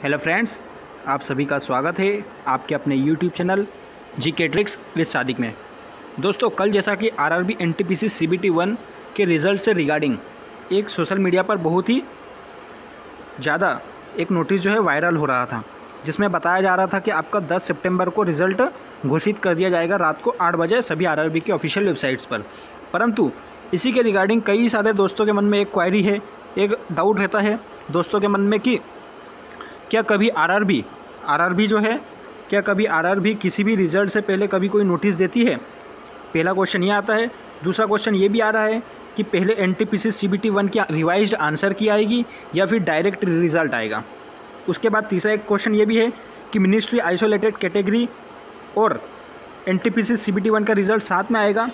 Hello friends आप सभी का स्वागत है आपके अपने यूट्यूब चैनल जी के ट्रिक्स विद सादिक में। दोस्तों, कल जैसा कि आरआरबी एनटीपीसी सीबीटी वन के रिज़ल्ट से रिगार्डिंग एक सोशल मीडिया पर बहुत ही ज़्यादा एक नोटिस जो है वायरल हो रहा था, जिसमें बताया जा रहा था कि आपका 10 सितंबर को रिज़ल्ट घोषित कर दिया जाएगा रात को आठ बजे सभी आरआरबी के ऑफिशियल वेबसाइट्स पर। परंतु इसी के रिगार्डिंग कई सारे दोस्तों के मन में एक क्वायरी है, एक डाउट रहता है दोस्तों के मन में कि क्या कभी आरआरबी आरआरबी जो है, क्या कभी आरआरबी किसी भी रिज़ल्ट से पहले कभी कोई नोटिस देती है? पहला क्वेश्चन ये आता है। दूसरा क्वेश्चन ये भी आ रहा है कि पहले N T P C C B T one की रिवाइज आंसर की आएगी या फिर डायरेक्ट रिज़ल्ट आएगा। उसके बाद तीसरा एक क्वेश्चन ये भी है कि मिनिस्ट्री आइसोलेटेड कैटेगरी और N T P C C B T one का रिज़ल्ट साथ में आएगा।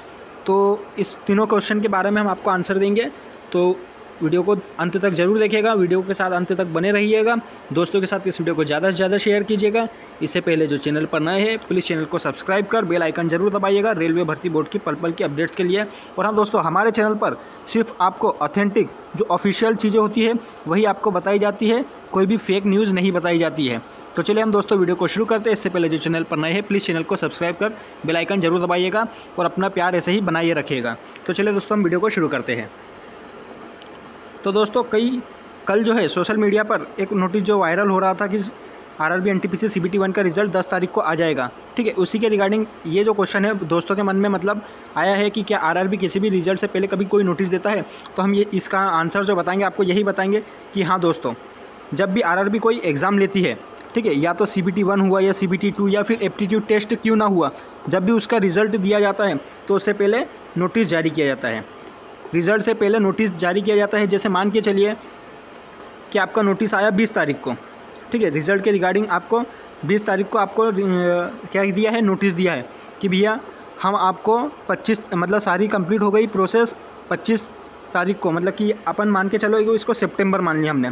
तो इस तीनों क्वेश्चन के बारे में हम आपको आंसर देंगे। तो वीडियो को अंत तक ज़रूर देखिएगा, वीडियो के साथ अंत तक बने रहिएगा। दोस्तों के साथ इस वीडियो को ज़्यादा से ज़्यादा शेयर कीजिएगा। इससे पहले जो चैनल पर नए हैं प्लीज़ चैनल को सब्सक्राइब कर बेल आइकन ज़रूर दबाइएगा, रेलवे भर्ती बोर्ड की पल पल की अपडेट्स के लिए। और हाँ दोस्तों, हमारे चैनल पर सिर्फ़ आपको ऑथेंटिक जो ऑफिशियल चीज़ें होती है, वही आपको बताई जाती है, कोई भी फेक न्यूज़ नहीं बताई जाती है। तो चलिए हम दोस्तों वीडियो को शुरू करते हैं। इससे पहले जो चैनल पर नए हैं प्लीज़ चैनल को सब्सक्राइब कर बेल आइकन ज़रूर दबाइएगा और अपना प्यार ऐसे ही बनाइए रखिएगा। तो चलिए दोस्तों हम वीडियो को शुरू करते हैं। तो दोस्तों, कई कल जो है सोशल मीडिया पर एक नोटिस जो वायरल हो रहा था कि R R B N T P C C B T one का रिज़ल्ट दस तारीख को आ जाएगा। ठीक है, उसी के रिगार्डिंग ये जो क्वेश्चन है, दोस्तों के मन में मतलब आया है कि क्या आर आर बी किसी भी रिज़ल्ट से पहले कभी कोई नोटिस देता है? तो हम ये इसका आंसर जो बताएँगे, आपको यही बताएँगे कि हाँ दोस्तों, जब भी आर आर बी कोई एग्ज़ाम लेती है, ठीक है, या तो सी बी टी वन हुआ या सी बी टी टू या फिर एप्टीट्यूड टेस्ट क्यों ना हुआ, जब भी उसका रिज़ल्ट दिया जाता है तो उससे पहले नोटिस जारी किया जाता है। रिज़ल्ट से पहले नोटिस जारी किया जाता है, जैसे मान के चलिए कि आपका नोटिस आया बीस तारीख को। ठीक है रिज़ल्ट के रिगार्डिंग आपको बीस तारीख को आपको क्या दिया है? नोटिस दिया है कि भैया हम आपको पच्चीस मतलब सारी कंप्लीट हो गई प्रोसेस पच्चीस तारीख को। मतलब कि अपन मान के चलो इसको सितंबर मान लिया हमने।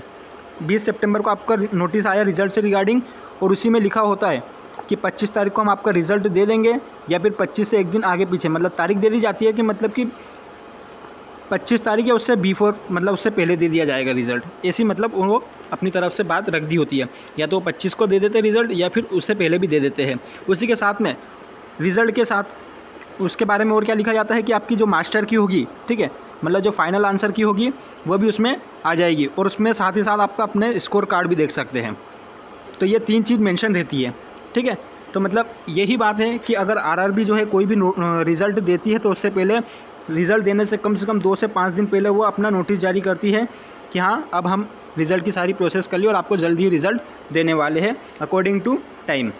बीस सितंबर को आपका नोटिस आया रिज़ल्ट से रिगार्डिंग और उसी में लिखा होता है कि 25 तारीख को हम आपका रिज़ल्ट दे देंगे या फिर 25 से एक दिन आगे पीछे। मतलब तारीख दे दी जाती है कि मतलब कि पच्चीस तारीख या उससे बिफोर मतलब उससे पहले दे दिया जाएगा रिज़ल्ट ऐसी मतलब वो अपनी तरफ़ से बात रख दी होती है। या तो पच्चीस को दे देते रिज़ल्ट या फिर उससे पहले भी दे देते हैं। उसी के साथ में रिज़ल्ट के साथ उसके बारे में और क्या लिखा जाता है कि आपकी जो मास्टर की होगी, ठीक है मतलब जो फाइनल आंसर की होगी, वो भी उसमें आ जाएगी। और उसमें साथ ही साथ आपका अपने स्कोर कार्ड भी देख सकते हैं। तो ये तीन चीज़ मेंशन रहती है, ठीक है। तो मतलब यही बात है कि अगर आरआरबी जो है कोई भी रिज़ल्ट देती है तो उससे पहले रिज़ल्ट देने से कम से कम दो से पाँच दिन पहले वो अपना नोटिस जारी करती है कि हाँ अब हम रिज़ल्ट की सारी प्रोसेस कर ली और आपको जल्दी ही रिज़ल्ट देने वाले हैं अकॉर्डिंग टू टाइम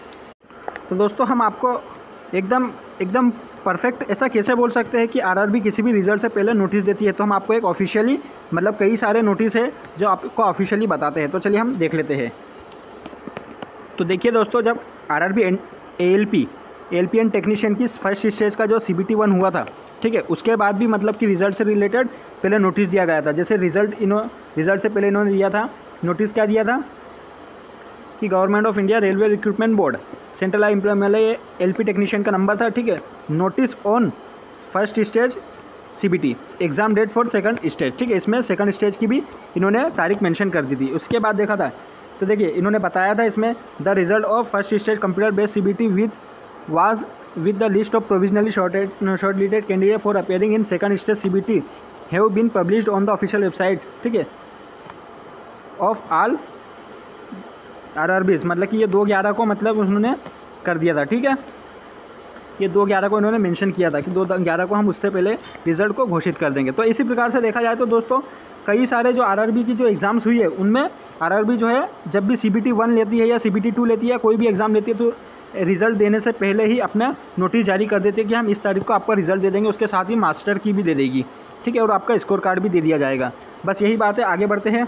तो दोस्तों, हम आपको एकदम एकदम परफेक्ट ऐसा कैसे बोल सकते हैं कि आरआरबी किसी भी रिज़ल्ट से पहले नोटिस देती है? तो हम आपको एक ऑफिशियली मतलब कई सारे नोटिस है जो आपको ऑफिशियली बताते हैं। तो चलिए हम देख लेते हैं। तो देखिए दोस्तों, जब R R B A L P L P N technician की फ़र्स्ट स्टेज का जो सी बी वन हुआ था, ठीक है, उसके बाद भी मतलब कि रिज़ल्ट से रिलेटेड पहले नोटिस दिया गया था। जैसे रिज़ल्ट इन्हों रिज़ल्ट से पहले इन्होंने दिया था नोटिस क्या दिया था? कि government of India railway recruitment board central I employment L P technician का नंबर था, ठीक है notice on first stage C B T exam date for second stage ठीक है, इसमें सेकंड स्टेज की भी इन्होंने तारीख मेंशन कर दी थी। उसके बाद देखा था तो देखिए, इन्होंने बताया था इसमें the result of first stage computer based C B T with was with the list of provisionally shorted, shortlisted candidate for appearing in second stage CBT have been published on the official website. ठीक है? Of all are are बीस मतलब कि ये दो ग्यारह को मतलब उन्होंने कर दिया था ठीक है? ये दो ग्यारह को इन्होंने मेंशन किया था कि दो ग्यारह को हम उससे पहले रिज़ल्ट को घोषित कर देंगे। तो इसी प्रकार से देखा जाए तो दोस्तों कई सारे जो आरआरबी की जो एग्ज़ाम्स हुई है उनमें आरआरबी जो है जब भी सीबीटी वन लेती है या सीबीटी टू लेती है कोई भी एग्ज़ाम लेती है तो रिज़ल्ट देने से पहले ही अपना नोटिस जारी कर देते हैं कि हम इस तारीख को आपका रिज़ल्ट दे देंगे, उसके साथ ही मास्टर की भी दे देगी। ठीक है, और आपका स्कोर कार्ड भी दे दिया जाएगा। बस यही बात है, आगे बढ़ते हैं।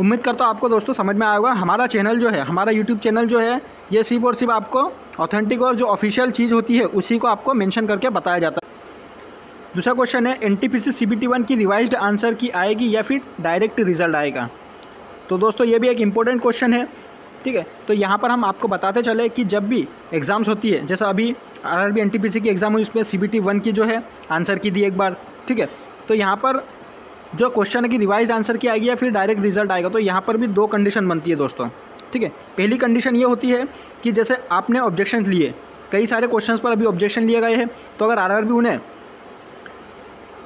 उम्मीद करता हूँ आपको दोस्तों समझ में आया होगा, हमारा चैनल जो है, हमारा यूट्यूब चैनल जो है, ये सिर्फ़ और सिर्फ़ आपको ऑथेंटिक और जो ऑफिशियल चीज़ होती है, उसी को आपको मेंशन करके बताया जाता है। दूसरा क्वेश्चन है N T P C C B T one की रिवाइज्ड आंसर की आएगी या फिर डायरेक्ट रिज़ल्ट आएगा? तो दोस्तों ये भी एक इम्पोर्टेंट क्वेश्चन है। ठीक है? तो यहाँ पर हम आपको बताते चले कि जब भी एग्ज़ाम्स होती है, जैसा अभी R R B N T P C की एग्ज़ाम हुई, उसमें सी बी टी वन की जो है आंसर की दी एक बार, ठीक है? तो यहाँ पर जो क्वेश्चन है कि रिवाइज आंसर की आएगी या फिर डायरेक्ट रिज़ल्ट आएगा तो यहाँ पर भी दो कंडीशन बनती है दोस्तों, ठीक है? पहली कंडीशन ये होती है कि जैसे आपने ऑब्जेक्शन लिए, कई सारे क्वेश्चंस पर अभी ऑब्जेक्शन लिए गए हैं तो अगर आर भी उन्हें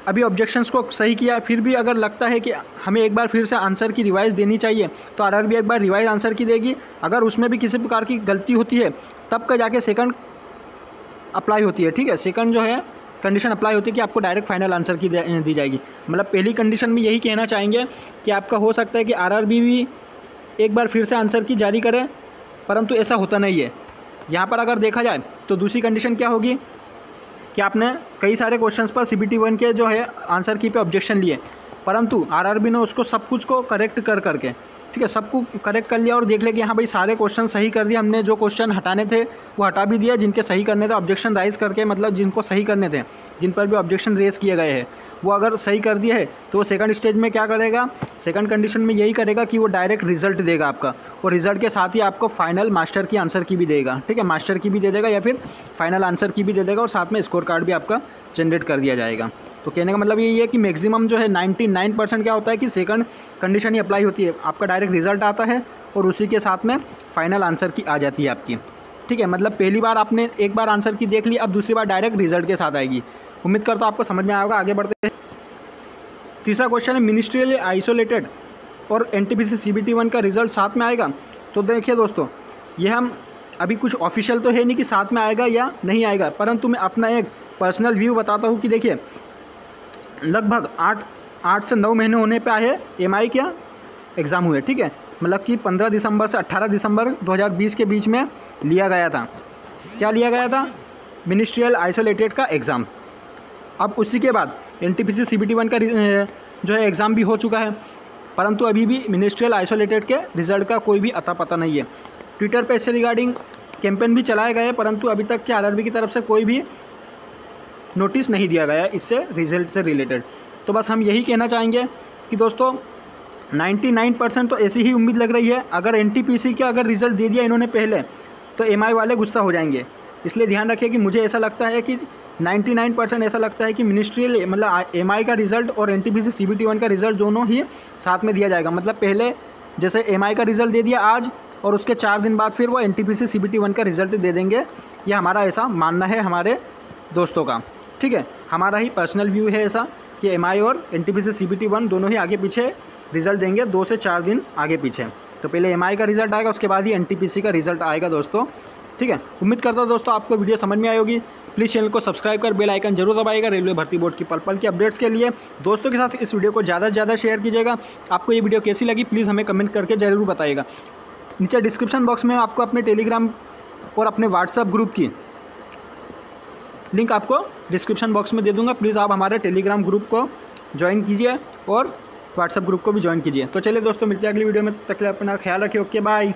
अभी ऑब्जेक्शंस को सही किया, फिर भी अगर लगता है कि हमें एक बार फिर से आंसर की रिवाइज देनी चाहिए तो आरआरबी एक बार रिवाइज आंसर की देगी। अगर उसमें भी किसी प्रकार की गलती होती है, तब का जाके सेकंड अप्लाई होती है, ठीक है? सेकंड जो है कंडीशन अप्लाई होती है कि आपको डायरेक्ट फाइनल आंसर की दी जाएगी। मतलब पहली कंडीशन में यही कहना चाहेंगे कि आपका हो सकता है कि आरआरबी भी एक बार फिर से आंसर की जारी करें, परंतु ऐसा होता नहीं है। यहाँ पर अगर देखा जाए तो दूसरी कंडीशन क्या होगी? कि आपने कई सारे क्वेश्चंस पर सी बी वन के जो है आंसर की पे ऑब्जेक्शन लिए। परंतु आरआरबी ने उसको सब कुछ को करेक्ट कर करके, ठीक है सबको करेक्ट कर लिया और देख लिया कि हाँ भाई सारे क्वेश्चन सही कर दिए, हमने जो क्वेश्चन हटाने थे, वो हटा भी दिया जिनके सही करने थे ऑब्जेक्शन राइज करके मतलब जिनको सही करने थे, जिन पर भी ऑब्जेक्शन रेज किए गए हैं। वो अगर सही कर दिया है तो वो सेकंड स्टेज में क्या करेगा? सेकंड कंडीशन में यही करेगा कि वो डायरेक्ट रिज़ल्ट देगा आपका। और रिज़ल्ट के साथ ही आपको फाइनल मास्टर की आंसर की भी देगा। ठीक है? मास्टर की भी दे देगा या फिर फाइनल आंसर की भी दे देगा और साथ में स्कोर कार्ड भी आपका जनरेट कर दिया जाएगा। तो कहने का मतलब यही है कि मैक्सिमम जो है 99 परसेंट क्या होता है कि सेकंड कंडीशन ही अप्लाई होती है। आपका डायरेक्ट रिज़ल्ट आता है और उसी के साथ में फाइनल आंसर की आ जाती है आपकी। ठीक है? मतलब पहली बार आपने एक बार आंसर की देख ली, अब दूसरी बार डायरेक्ट रिज़ल्ट के साथ आएगी। उम्मीद करता हूँ आपको समझ में आएगा आगे बढ़ते हैं। तीसरा क्वेश्चन है मिनिस्ट्रियल आइसोलेटेड और N T P C C B T one का रिज़ल्ट साथ में आएगा। तो देखिए दोस्तों ये हम अभी कुछ ऑफिशियल तो है नहीं कि साथ में आएगा या नहीं आएगा, परंतु मैं अपना एक पर्सनल व्यू बताता हूँ कि देखिए, लगभग आठ आठ से नौ महीने होने पे आए एम आई क्या? एग्ज़ाम हुए, ठीक है? मतलब कि पंद्रह दिसंबर से अट्ठारह दिसंबर 2020 के बीच में लिया गया था। क्या लिया गया था? मिनिस्ट्रियल आइसोलेटेड का एग्ज़ाम अब उसी के बाद N T P C C B T one का जो है एग्ज़ाम भी हो चुका है, परंतु अभी भी मिनिस्ट्रियल आइसोलेटेड के रिज़ल्ट का कोई भी अता पता नहीं है। ट्विटर पर इससे रिगार्डिंग कैंपेन भी चलाए गए परंतु अभी तक के आर की तरफ़ से कोई भी नोटिस नहीं दिया गया इससे रिज़ल्ट से रिलेटेड तो बस हम यही कहना चाहेंगे कि दोस्तों 99 परसेंट तो ऐसी ही उम्मीद लग रही है, अगर एन का अगर रिज़ल्ट दे दिया इन्होंने पहले तो एमआई वाले गुस्सा हो जाएँगे। इसलिए ध्यान रखिए कि मुझे ऐसा लगता है कि 99 परसेंट ऐसा लगता है कि मिनिस्ट्रियल मतलब एमआई का रिज़ल्ट और एन टी पी का रिज़ल्ट दोनों ही साथ में दिया जाएगा। मतलब पहले जैसे एमआई का रिज़ल्ट दे दिया आज और उसके चार दिन बाद फिर वो एन टी पी का रिज़ल्ट दे देंगे। ये हमारा ऐसा मानना है हमारे दोस्तों का। ठीक है? हमारा ही पर्सनल व्यू है ऐसा कि एमआई और एन टी पी दोनों ही आगे पीछे रिज़ल्ट देंगे, दो से चार दिन आगे पीछे। तो पहले एमआई का रिज़ल्ट आएगा, उसके बाद ही एन टी पी सी का रिज़ल्ट आएगा दोस्तों। ठीक है? उम्मीद करता हूँ दोस्तों आपको वीडियो समझ में आई होगी। प्लीज़ चैनल को सब्सक्राइब कर बेल आइकन ज़रूर दबाएगा रेलवे भर्ती बोर्ड की पल पल की अपडेट्स के लिए दोस्तों के साथ इस वीडियो को ज़्यादा से ज़्यादा शेयर कीजिएगा। आपको ये वीडियो कैसी लगी, प्लीज़ हमें कमेंट करके ज़रूर बताइएगा। नीचे डिस्क्रिप्शन बॉक्स में आपको अपने टेलीग्राम और अपने व्हाट्सएप ग्रुप की लिंक आपको डिस्क्रिप्शन बॉक्स में दे दूँगा। प्लीज़ आप हमारे टेलीग्राम ग्रुप को ज्वाइन कीजिए और व्हाट्सएप ग्रुप को भी ज्वाइन कीजिए। तो चलिए दोस्तों, मिलते हैं अगली वीडियो में। तक अपना ख्याल रखिए। Okay, bye.